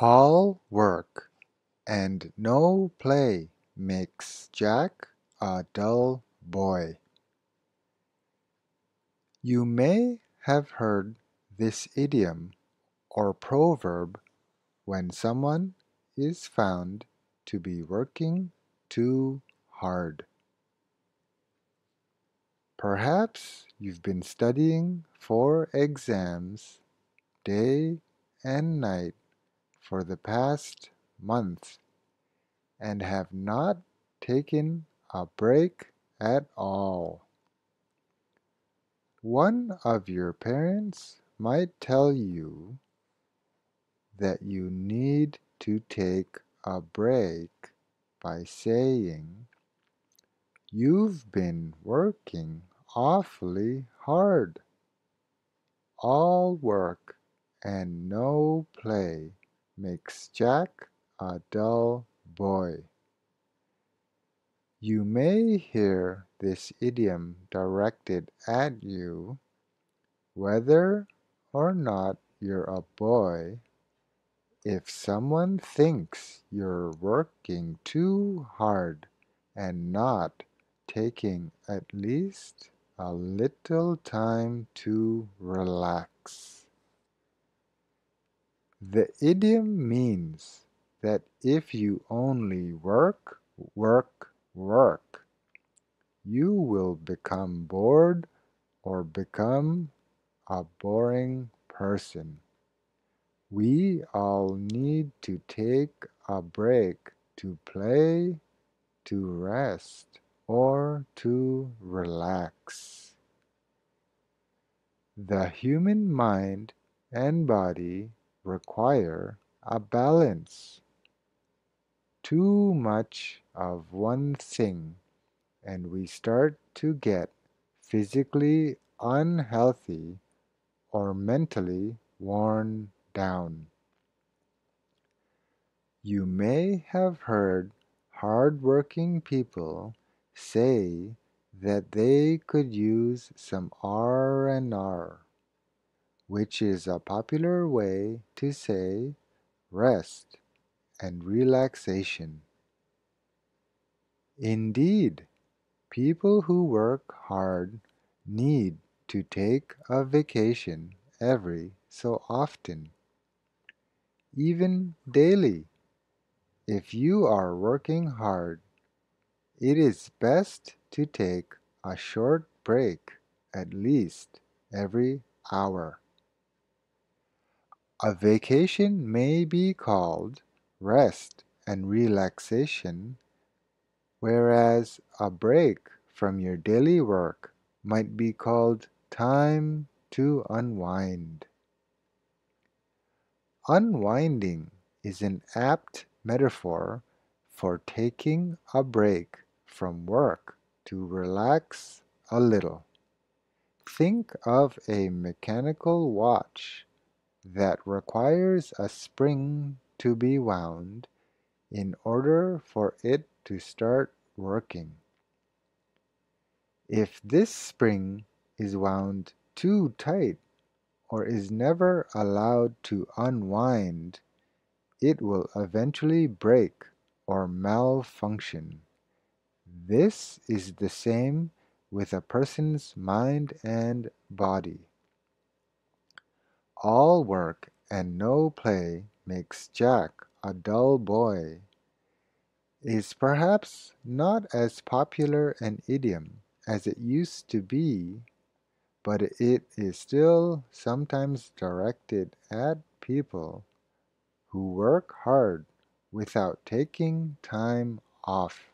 All work and no play makes Jack a dull boy. You may have heard this idiom or proverb when someone is found to be working too hard. Perhaps you've been studying for exams day and night for the past month and have not taken a break at all. One of your parents might tell you that you need to take a break by saying, You've been working awfully hard. All work and no play makes Jack a dull boy. You may hear this idiom directed at you whether or not you're a boy. If someone thinks you're working too hard and not taking at least a little time to relax. The idiom means that if you only work, work, work, you will become bored or become a boring person. We all need to take a break to play, to rest, or to relax. The human mind and body require a balance. Too much of one thing and we start to get physically unhealthy or mentally worn down. You may have heard hard-working people say that they could use some R&R, which is a popular way to say rest and relaxation. Indeed, people who work hard need to take a vacation every so often, even daily. If you are working hard, it is best to take a short break at least every hour. A vacation may be called rest and relaxation, whereas a break from your daily work might be called time to unwind. Unwinding is an apt metaphor for taking a break from work to relax a little. Think of a mechanical watch that requires a spring to be wound in order for it to start working. If this spring is wound too tight or is never allowed to unwind, it will eventually break or malfunction. This is the same with a person's mind and body. All work and no play makes Jack a dull boy is perhaps not as popular an idiom as it used to be, but it is still sometimes directed at people who work hard without taking time off.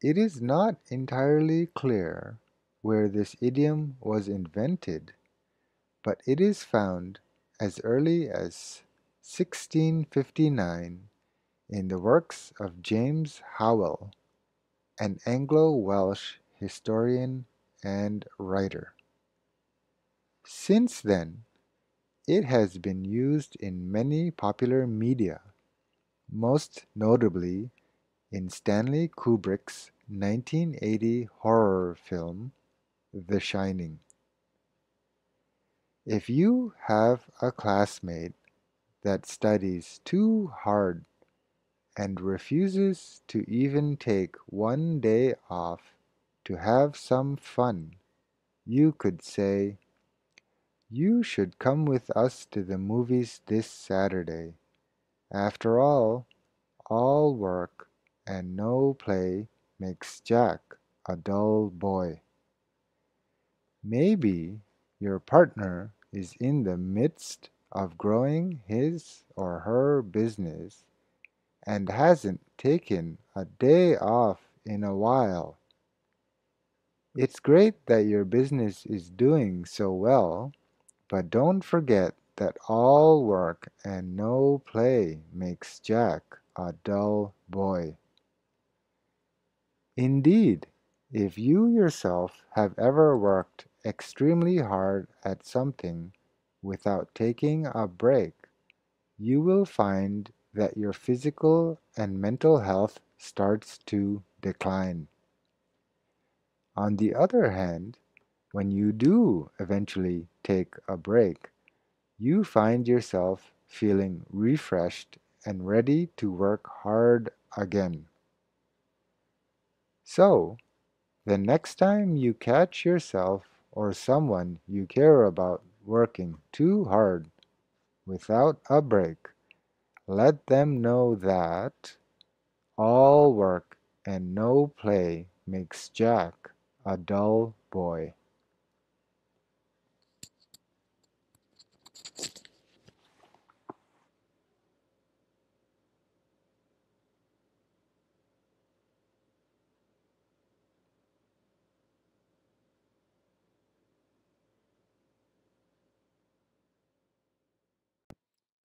It is not entirely clear where this idiom was invented, but it is found as early as 1659 in the works of James Howell, an Anglo-Welsh historian and writer. Since then, it has been used in many popular media, most notably in Stanley Kubrick's 1980 horror film, The Shining. If you have a classmate that studies too hard and refuses to even take one day off to have some fun, you could say, You should come with us to the movies this Saturday. After all, all work and no play makes Jack a dull boy. Maybe your partner is in the midst of growing his or her business and hasn't taken a day off in a while. It's great that your business is doing so well, but don't forget that all work and no play makes Jack a dull boy. Indeed, if you yourself have ever worked extremely hard at something without taking a break, you will find that your physical and mental health starts to decline. On the other hand, when you do eventually take a break, you find yourself feeling refreshed and ready to work hard again. So, the next time you catch yourself or someone you care about working too hard without a break, let them know that all work and no play makes Jack a dull boy.